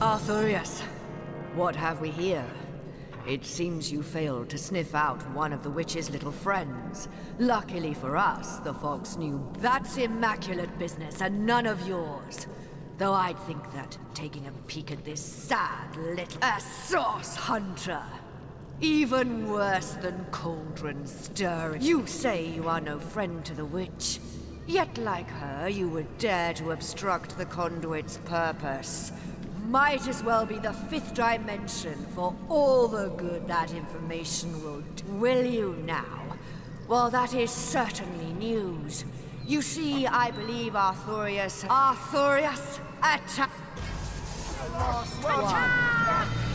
Arthurius, what have we here? It seems you failed to sniff out one of the witch's little friends. Luckily for us, the fox knew that's immaculate business and none of yours. Though I'd think that taking a peek at this sad little... A Source hunter! Even worse than cauldron stirring. You say you are no friend to the witch. Yet like her, you would dare to obstruct the conduit's purpose. Might as well be the fifth dimension for all the good that information will do. Will you now? Well, that is certainly news. You see, I believe Arthurius... Arthurius, attack... Attack! They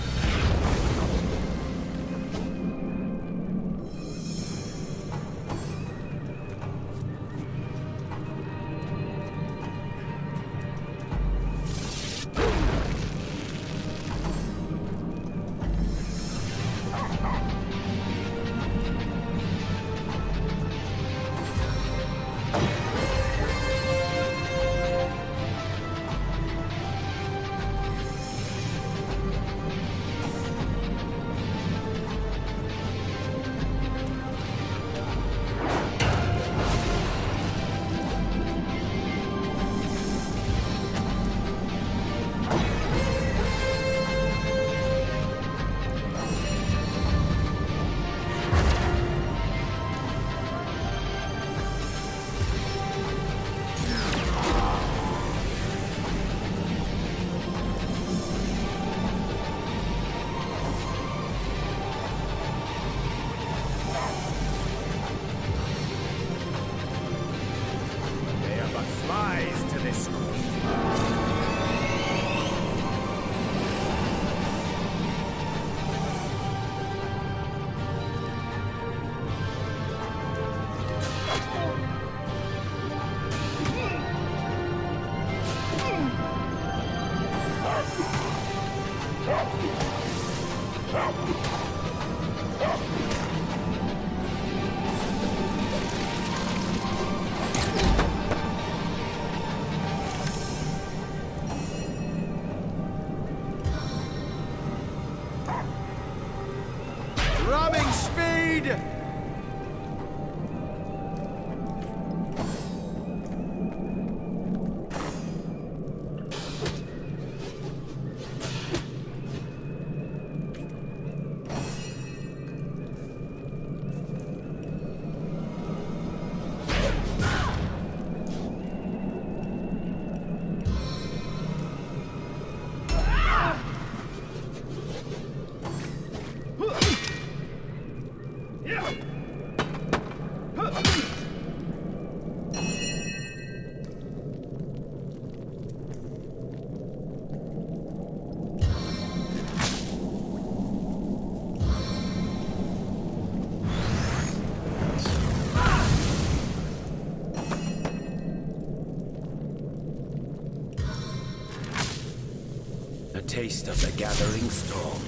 A taste of the gathering storm.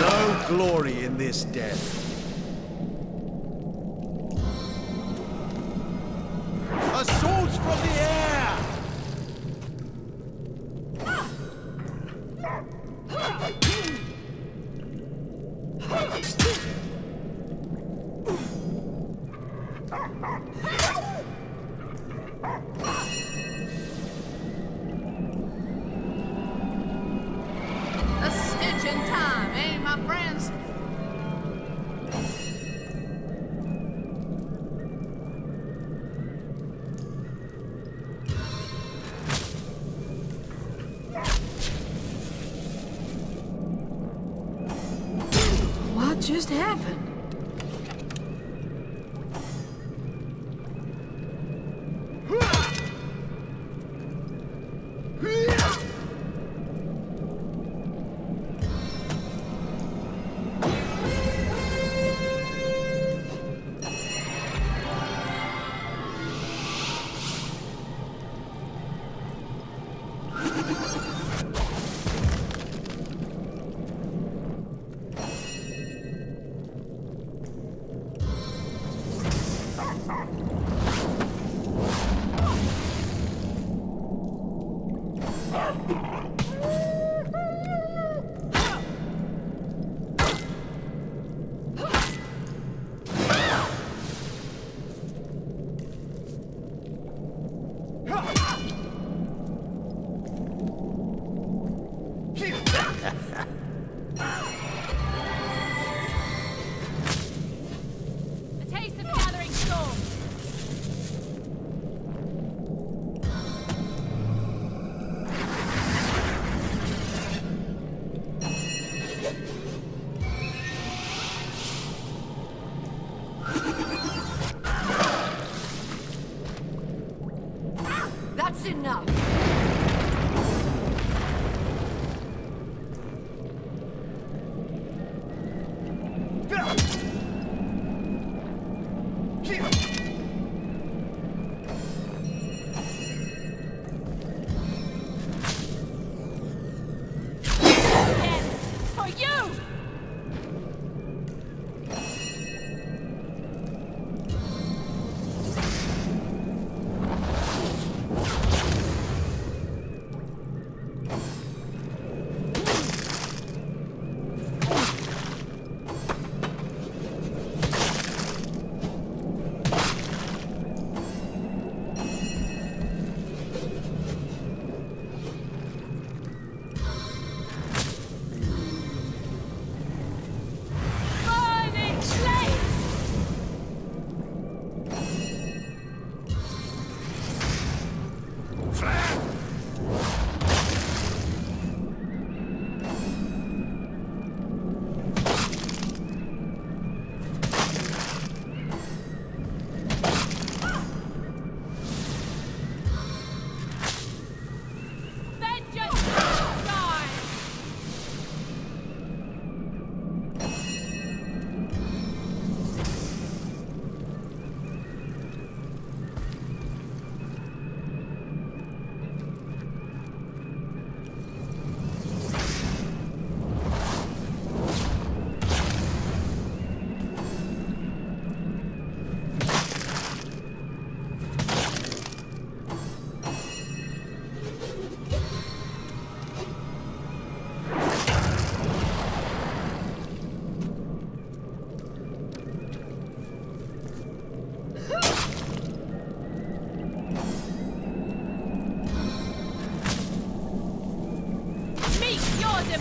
No glory in this death. A Enough! For you!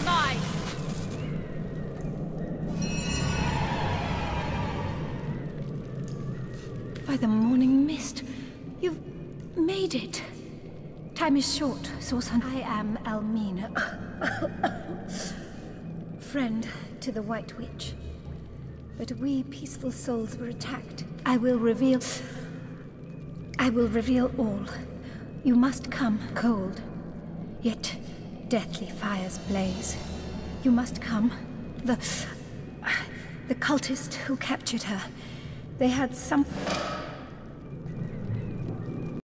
Demise! By the morning mist, you've made it. Time is short, Sorsan. I am Almina. Friend to the White Witch. But we peaceful souls were attacked. I will reveal. I will reveal all. You must come cold. Yet deathly fires blaze. You must come. The. The cultist who captured her. They had some.